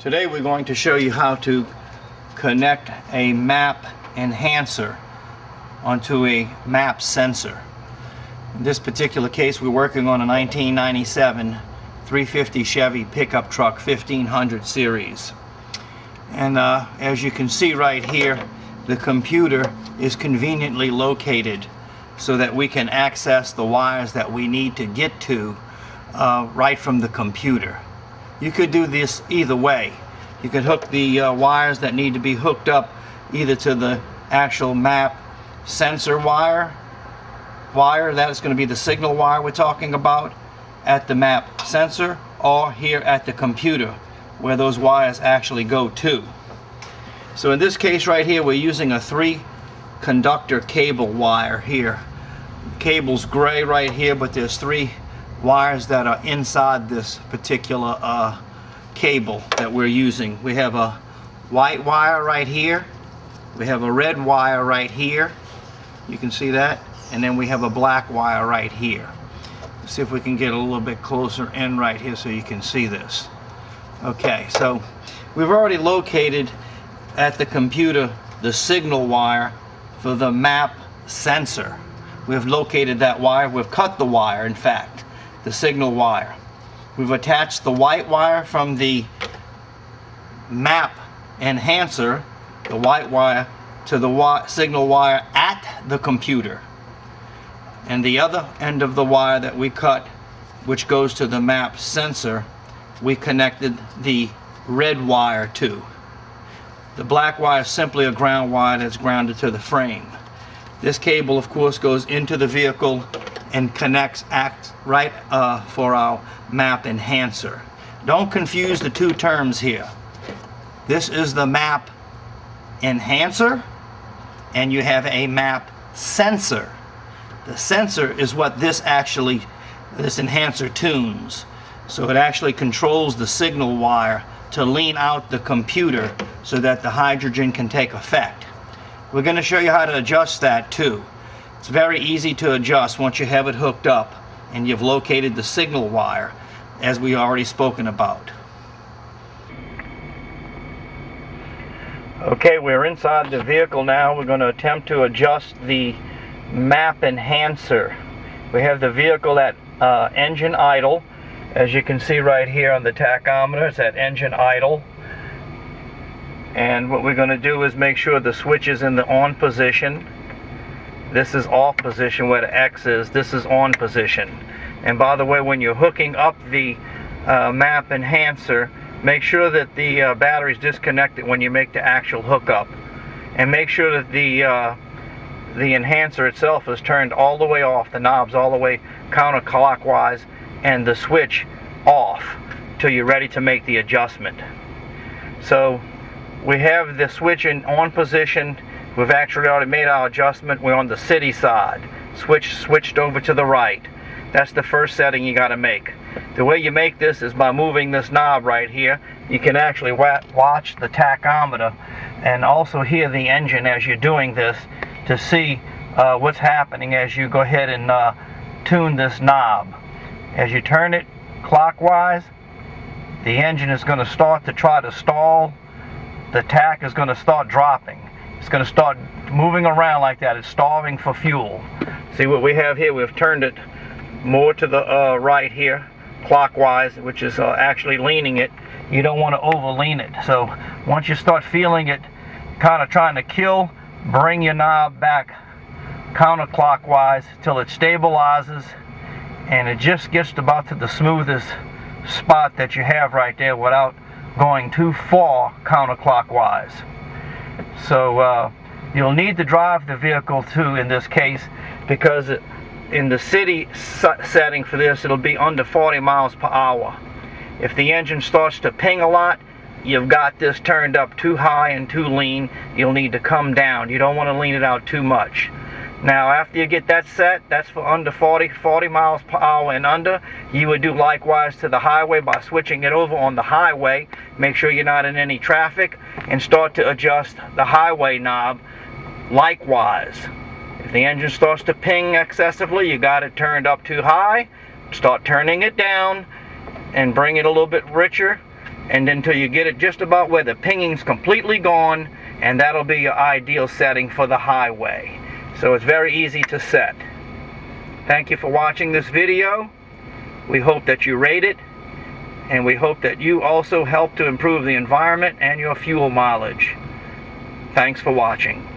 Today we're going to show you how to connect a map enhancer onto a map sensor. In this particular case we're working on a 1997 350 Chevy pickup truck 1500 series. And uh, as you can see right here the computer is conveniently located so that we can access the wires that we need to get to uh, right from the computer. You could do this either way. You could hook the uh, wires that need to be hooked up either to the actual map sensor wire, wire, that is going to be the signal wire we're talking about, at the map sensor, or here at the computer, where those wires actually go to. So in this case right here, we're using a three conductor cable wire here. The cable's gray right here, but there's three wires that are inside this particular uh, cable that we're using. We have a white wire right here. We have a red wire right here. You can see that. And then we have a black wire right here. Let's see if we can get a little bit closer in right here so you can see this. Okay, so we've already located at the computer the signal wire for the map sensor. We've located that wire. We've cut the wire, in fact the signal wire. We've attached the white wire from the map enhancer, the white wire, to the wi signal wire at the computer. And the other end of the wire that we cut, which goes to the map sensor, we connected the red wire to. The black wire is simply a ground wire that's grounded to the frame. This cable, of course, goes into the vehicle and connects act right uh, for our map enhancer. Don't confuse the two terms here. This is the map enhancer and you have a map sensor. The sensor is what this actually, this enhancer tunes. So it actually controls the signal wire to lean out the computer so that the hydrogen can take effect. We're going to show you how to adjust that too. It's very easy to adjust once you have it hooked up and you've located the signal wire as we already spoken about. Okay, we're inside the vehicle now. We're going to attempt to adjust the map enhancer. We have the vehicle at uh, engine idle. As you can see right here on the tachometer, it's at engine idle. And what we're going to do is make sure the switch is in the on position this is off position where the X is. This is on position. And by the way, when you're hooking up the uh, map enhancer, make sure that the uh, battery is disconnected when you make the actual hookup. And make sure that the uh, the enhancer itself is turned all the way off, the knobs all the way counterclockwise, and the switch off till you're ready to make the adjustment. So we have the switch in on position We've actually already made our adjustment. We're on the city side. Switch switched over to the right. That's the first setting you got to make. The way you make this is by moving this knob right here. You can actually watch the tachometer and also hear the engine as you're doing this to see uh, what's happening as you go ahead and uh, tune this knob. As you turn it clockwise, the engine is going to start to try to stall. The tach is going to start dropping it's going to start moving around like that. It's starving for fuel. See what we have here? We've turned it more to the uh, right here, clockwise, which is uh, actually leaning it. You don't want to over lean it. So once you start feeling it kind of trying to kill, bring your knob back counterclockwise till it stabilizes and it just gets about to the smoothest spot that you have right there without going too far counterclockwise. So uh, you'll need to drive the vehicle too in this case because in the city setting for this it'll be under 40 miles per hour. If the engine starts to ping a lot, you've got this turned up too high and too lean, you'll need to come down. You don't want to lean it out too much. Now, after you get that set, that's for under 40, 40 miles per hour and under. You would do likewise to the highway by switching it over on the highway. Make sure you're not in any traffic and start to adjust the highway knob likewise. If the engine starts to ping excessively, you got it turned up too high. Start turning it down and bring it a little bit richer and until you get it just about where the pinging's completely gone and that'll be your ideal setting for the highway. So it's very easy to set. Thank you for watching this video. We hope that you rate it and we hope that you also help to improve the environment and your fuel mileage. Thanks for watching.